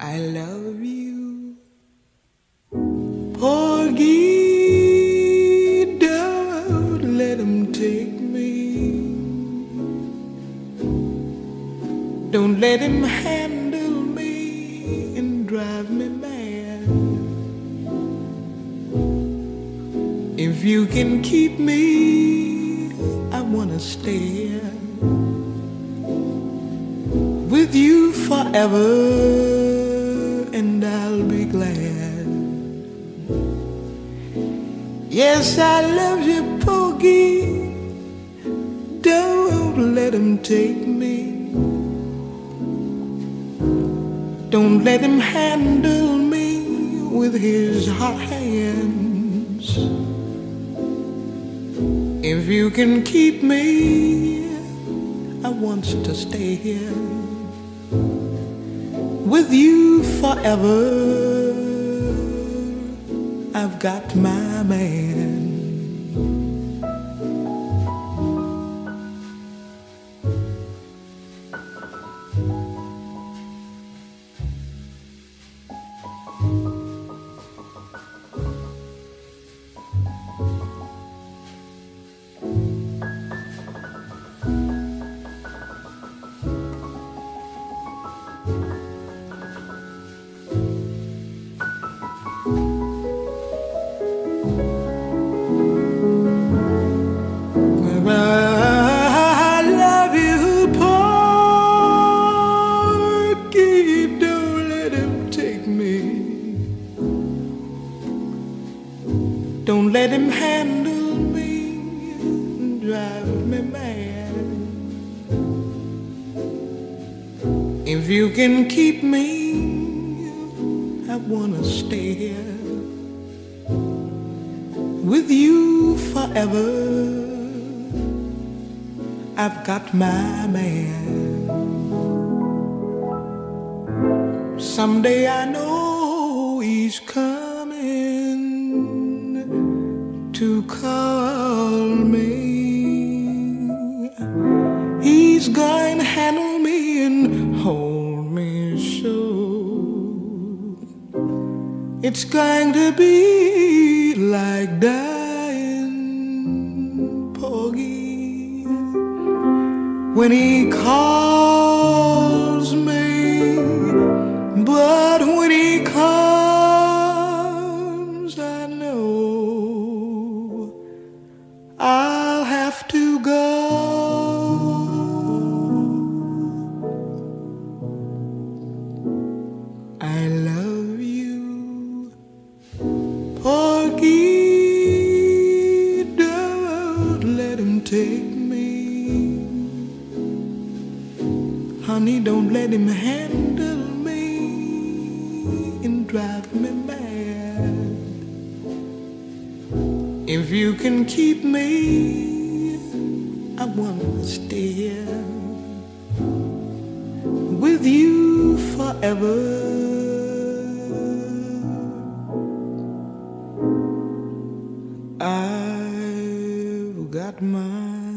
I love you. Porgy, don't let him take me. Don't let him handle me and drive me mad. If you can keep me, I wanna stay with you forever. Yes, I love you, Porgy. Don't let him take me. Don't let him handle me with his hot hands. If you can keep me, I want to stay here with you forever. Got my man. Don't let him handle me and drive me mad. If you can keep me, I wanna stay here with you forever. I've got my man. Someday I know he's coming to call me. He's to handle me and hold me so. It's going to be like dying, Porgy when he calls me. But Honey, don't let him handle me and drive me mad. If you can keep me, I wanna stay here with you forever. I've got my